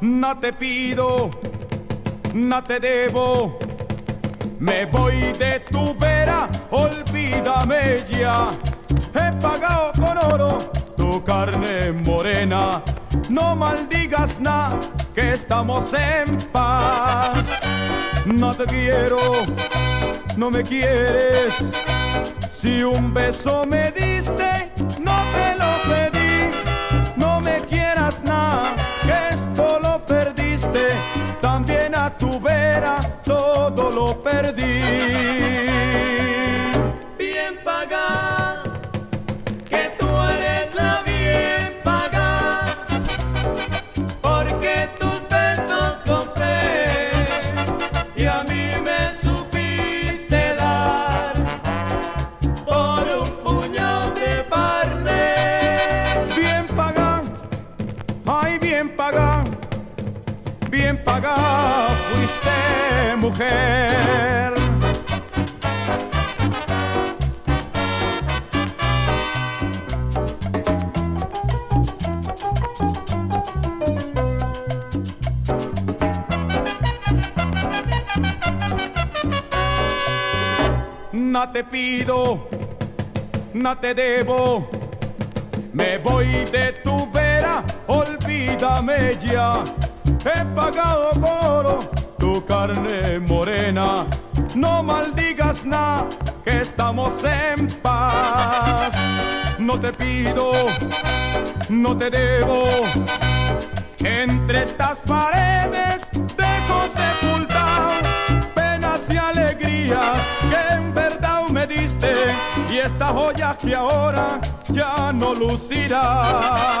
No te pido, no te debo. Me voy de tu vera, olvídame ya. He pagado con oro tu carne morena. No maldigas nada, que estamos en paz. No te quiero, no me quieres. Si un beso me diste, todo lo perdí. Paga mujer. No te pido, no te debo. Me voy de tu vera, olvídame ya. He pagado coro tu carne morena. No maldigas nada, que estamos en paz. No te pido, no te debo. Entre estas paredes dejo sepultado penas y alegrías que en verdad me diste y esta joya que ahora ya no lucirá.